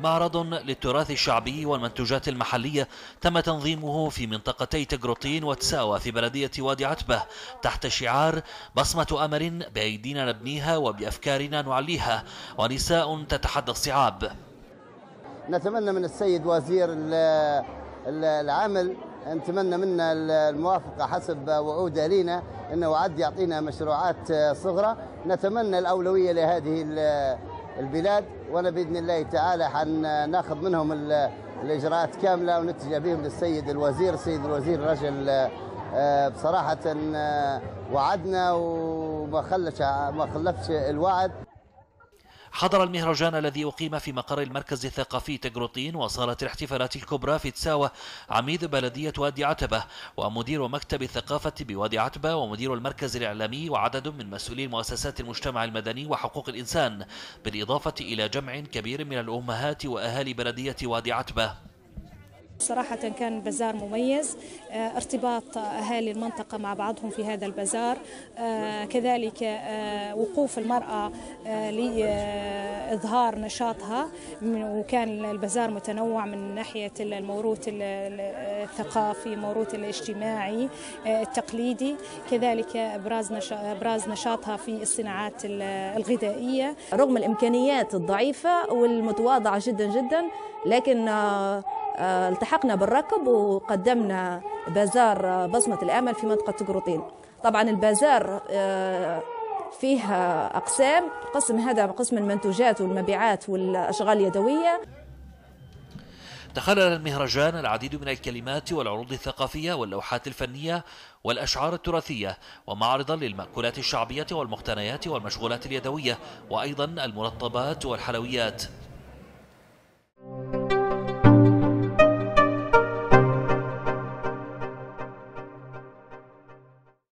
معرض للتراث الشعبي والمنتوجات المحلية تم تنظيمه في منطقتي تجروطين وتساوى في بلدية وادي عتبة تحت شعار بصمة أمل بأيدينا نبنيها وبأفكارنا نعليها ونساء تتحدى الصعاب. نتمنى من السيد وزير العمل نتمنى منا الموافقة حسب وعوده لنا أنه وعد يعطينا مشروعات صغرى. نتمنى الأولوية لهذه البلاد وأنا بإذن الله تعالى حناخذ منهم الإجراءات كاملة ونتجه بهم للسيد الوزير، السيد الوزير رجل آه، بصراحة آه، وعدنا وما خلش ما خلفش الوعد. حضر المهرجان الذي أقيم في مقر المركز الثقافي تجروطين وصالة الاحتفالات الكبرى في تساوى عميد بلدية وادي عتبة ومدير مكتب الثقافة بوادي عتبة ومدير المركز الإعلامي وعدد من مسؤولي مؤسسات المجتمع المدني وحقوق الإنسان بالإضافة إلى جمع كبير من الأمهات وأهالي بلدية وادي عتبة. صراحة كان بزار مميز. آه، ارتباط أهالي المنطقة مع بعضهم في هذا البزار آه، كذلك آه، وقوف المرأة لإظهار نشاطها. وكان البزار متنوع من ناحية الموروث الثقافي الموروث الاجتماعي التقليدي. كذلك إبراز إبراز نشاطها في الصناعات الغذائية. رغم الإمكانيات الضعيفة والمتواضعة جدا جدا لكن التحقنا بالركب وقدمنا بازار بصمة الأمل في منطقة تقرطين. طبعا البازار آه، فيه أقسام قسم هذا قسم المنتوجات والمبيعات والأشغال اليدوية. تخلل المهرجان العديد من الكلمات والعروض الثقافية واللوحات الفنية والأشعار التراثية ومعرضا للمأكولات الشعبية والمقتنيات والمشغولات اليدوية وأيضا المرطبات والحلويات.